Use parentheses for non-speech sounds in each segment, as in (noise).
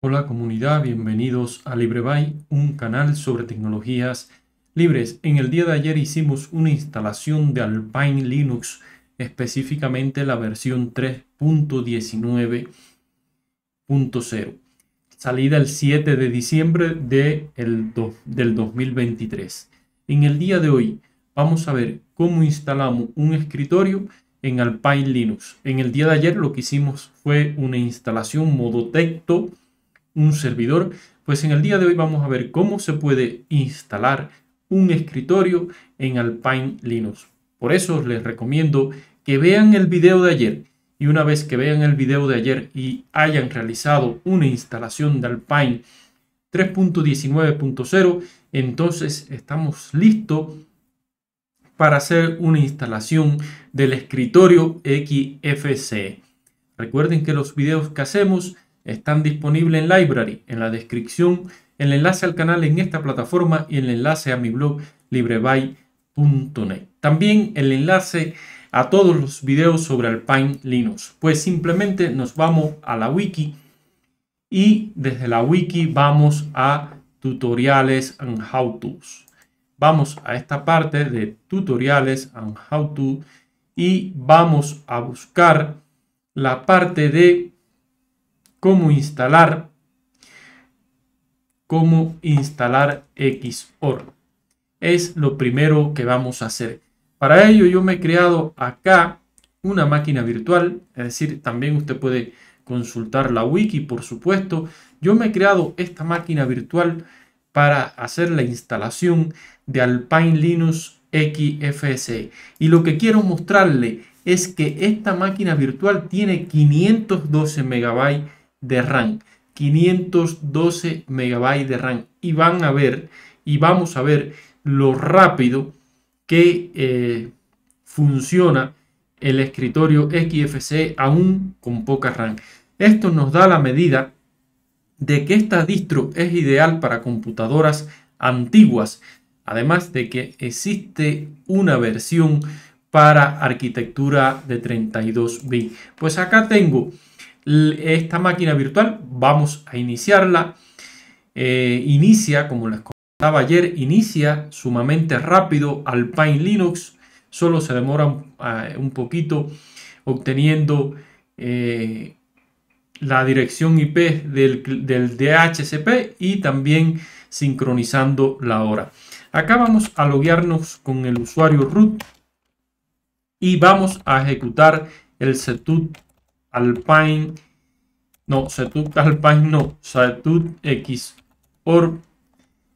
Hola comunidad, bienvenidos a LibreBuy, un canal sobre tecnologías libres. En el día de ayer hicimos una instalación de Alpine Linux, específicamente la versión 3.19.0, salida el 7 de diciembre de el del 2023. En el día de hoy vamos a ver cómo instalamos un escritorio en Alpine Linux. En el día de ayer lo que hicimos fue una instalación modo texto un servidor, pues en el día de hoy vamos a ver cómo se puede instalar un escritorio en Alpine Linux. Por eso les recomiendo que vean el video de ayer y una vez que vean el video de ayer y hayan realizado una instalación de Alpine 3.19.0, entonces estamos listos para hacer una instalación del escritorio XFCE. Recuerden que los videos que hacemos están disponibles en Library, en la descripción, el enlace al canal en esta plataforma y el enlace a mi blog libreby.net. También el enlace a todos los videos sobre Alpine Linux. Pues simplemente nos vamos a la wiki y desde la wiki vamos a tutoriales and how to's. Vamos a esta parte de tutoriales and how to y vamos a buscar la parte de cómo instalar cómo instalar XOR. Es lo primero que vamos a hacer. Para ello yo me he creado acá una máquina virtual, es decir, también usted puede consultar la wiki, por supuesto. Yo me he creado esta máquina virtual para hacer la instalación de Alpine Linux XFCE. Y lo que quiero mostrarle es que esta máquina virtual tiene 512 megabytes de RAM, 512 megabytes de RAM. Y van a ver, y vamos a ver lo rápido que eh, funciona el escritorio XFC aún con poca RAM. Esto nos da la medida de que esta distro es ideal para computadoras antiguas, además de que existe una versión para arquitectura de 32 bits. Pues acá tengo esta máquina virtual, vamos a iniciarla. Eh, inicia, como les comentaba ayer, inicia sumamente rápido Alpine Linux. Solo se demora un poquito obteniendo eh, la dirección IP del, del DHCP y también sincronizando la hora. Acá vamos a loguearnos con el usuario root y vamos a ejecutar el setup Alpine, no, Setut Alpine no, Setut XOR.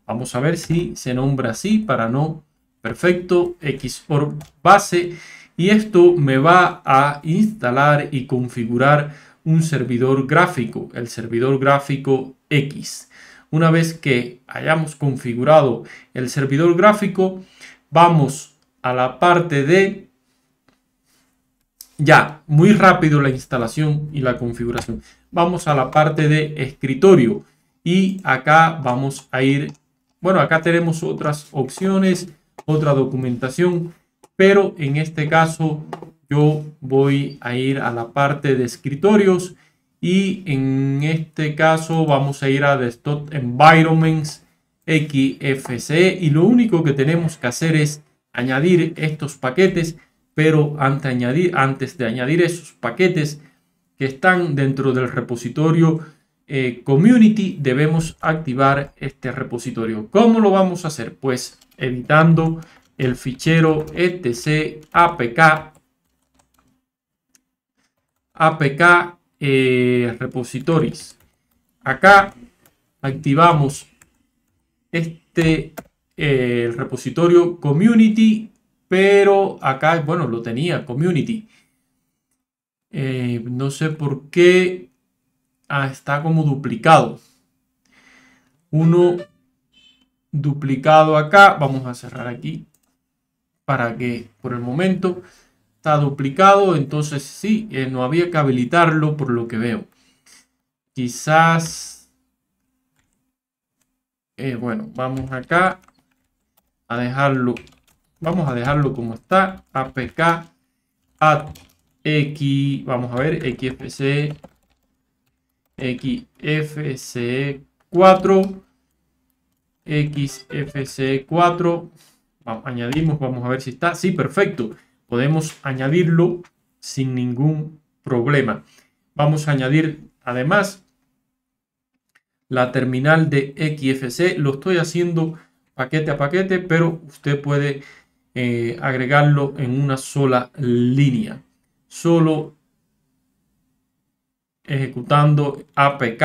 Vamos a ver si se nombra así para no, perfecto, XOR base. Y esto me va a instalar y configurar un servidor gráfico, el servidor gráfico X. Una vez que hayamos configurado el servidor gráfico, vamos a la parte de ya, muy rápido la instalación y la configuración. Vamos a la parte de escritorio y acá vamos a ir, bueno, acá tenemos otras opciones, otra documentación, pero en este caso yo voy a ir a la parte de escritorios y en este caso vamos a ir a Desktop Environments XFCE y lo único que tenemos que hacer es añadir estos paquetes pero antes de, añadir, esos paquetes que están dentro del repositorio eh, community, debemos activar este repositorio. ¿Cómo lo vamos a hacer? Pues editando el fichero etc apk apk eh, repositories. Acá activamos este eh, repositorio community pero acá, bueno, lo tenía, community. Eh, no sé por qué ah, está como duplicado. Uno duplicado acá. Vamos a cerrar aquí para que por el momento está duplicado. Entonces sí, eh, no había que habilitarlo por lo que veo. Quizás... Eh, bueno, vamos acá a dejarlo Vamos a dejarlo como está. APK at X, vamos a ver, XFC XFCE4, XFCE4, añadimos, vamos a ver si está, sí, perfecto, podemos añadirlo sin ningún problema. Vamos a añadir además la terminal de XFC, lo estoy haciendo paquete a paquete, pero usted puede eh, agregarlo en una sola línea. Solo ejecutando apk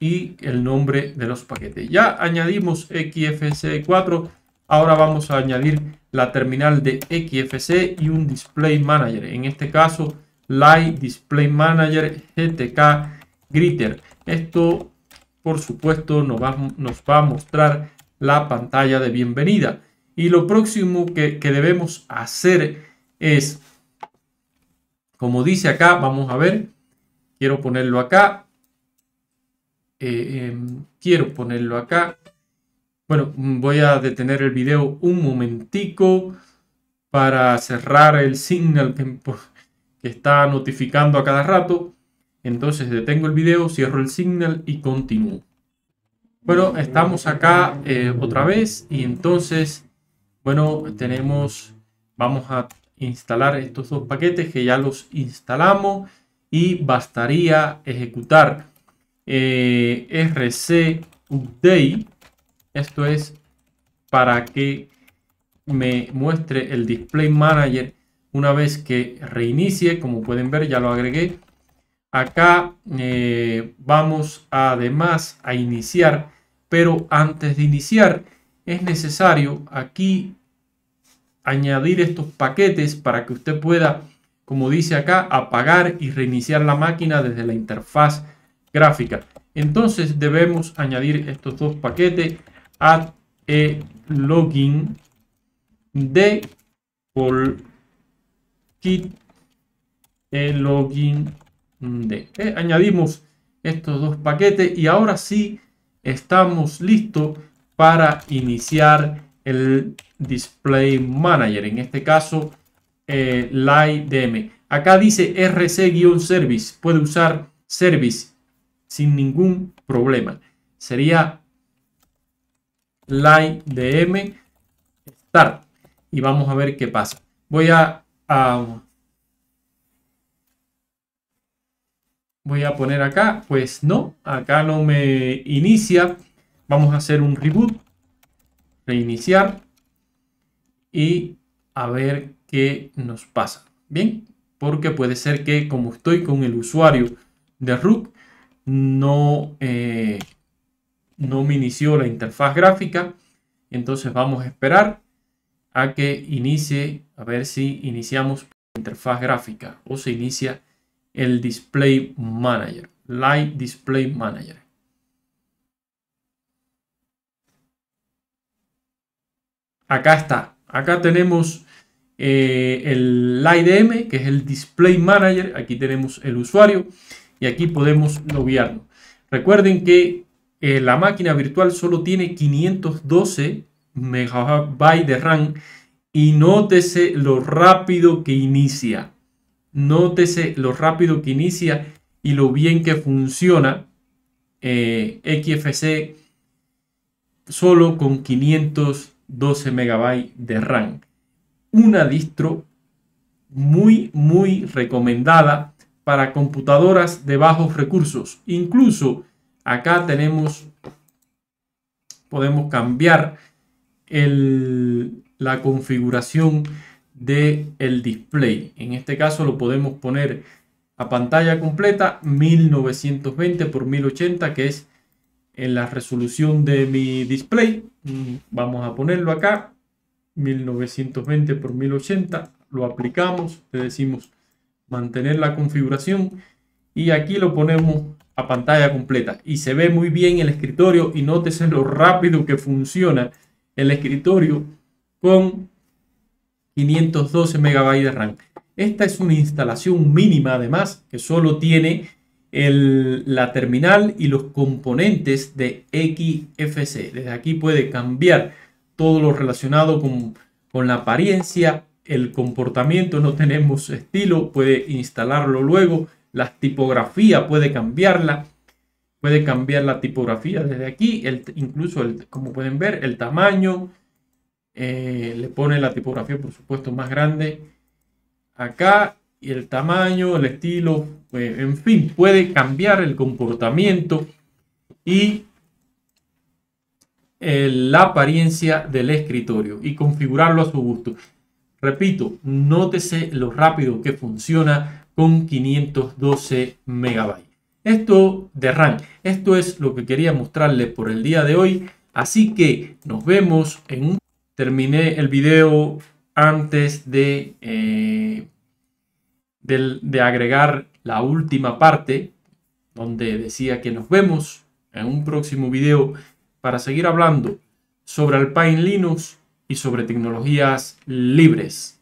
y el nombre de los paquetes. Ya añadimos XFCE4. Ahora vamos a añadir la terminal de XFC y un Display Manager. En este caso, Light Display Manager GTK Gritter. Esto, por supuesto, nos va a mostrar la pantalla de bienvenida. Y lo próximo que, debemos hacer es, como dice acá, vamos a ver, quiero ponerlo acá, eh, em, quiero ponerlo acá. Bueno, voy a detener el video un momentico para cerrar el signal que, (laughs) que está notificando a cada rato. Entonces detengo el video, cierro el signal y continúo. Bueno, estamos acá eh, otra vez y entonces, bueno, tenemos, vamos a instalar estos dos paquetes que ya los instalamos y bastaría ejecutar eh, rc update. Esto es para que me muestre el display manager una vez que reinicie. Como pueden ver, ya lo agregué Acá eh, vamos además a iniciar, pero antes de iniciar es necesario aquí añadir estos paquetes para que usted pueda, como dice acá, apagar y reiniciar la máquina desde la interfaz gráfica. Entonces debemos añadir estos dos paquetes add e login de kit e login de. Eh, añadimos estos dos paquetes y ahora sí estamos listos para iniciar el Display Manager. En este caso, eh, LightDM. Acá dice RC-Service. Puede usar Service sin ningún problema. Sería LightDM Start. Y vamos a ver qué pasa. Voy a voy a poner acá, pues no, acá no me inicia. Vamos a hacer un reboot, reiniciar y a ver qué nos pasa. Bien, porque puede ser que como estoy con el usuario de Rook, no, eh, no me inició la interfaz gráfica. Entonces vamos a esperar a que inicie, a ver si iniciamos la interfaz gráfica o se inicia el Display Manager, Light Display Manager. Acá está, acá tenemos eh, el LightDM, que es el Display Manager, aquí tenemos el usuario y aquí podemos loguearlo. Recuerden que eh, la máquina virtual solo tiene 512 MB de RAM y nótese lo rápido que inicia. Nótese lo rápido que inicia y lo bien que funciona eh, XFC solo con 512 MB de RAM. Una distro muy, muy recomendada para computadoras de bajos recursos. Incluso acá tenemos, podemos cambiar la configuración del el display. En este caso lo podemos poner a pantalla completa 1920 x 1080 que es en la resolución de mi display. Mm, vamos a ponerlo acá. 1920 x 1080 lo aplicamos, le decimos mantener la configuración. Y aquí lo ponemos a pantalla completa. Y se ve muy bien el escritorio. Y nótese lo rápido que funciona el escritorio con 512 MB de RAM. Esta es una instalación mínima además que solo tiene la terminal y los componentes de XFC. Desde aquí puede cambiar todo lo relacionado con, con la apariencia, el comportamiento, no tenemos estilo, puede instalarlo luego, la tipografía puede cambiarla. Puede cambiar la tipografía desde aquí, el, incluso como pueden ver, el tamaño. Eh, le pone la tipografía, por supuesto, más grande acá y el tamaño, el estilo, pues, en fin, puede cambiar el comportamiento y la apariencia del escritorio y configurarlo a su gusto. Repito, nótese lo rápido que funciona con 512 megabytes. Esto de RAM, esto es lo que quería mostrarles por el día de hoy. Así que nos vemos en un... Terminé el video antes de, eh, de agregar la última parte, donde decía que nos vemos en un próximo video para seguir hablando sobre Alpine Linux y sobre tecnologías libres.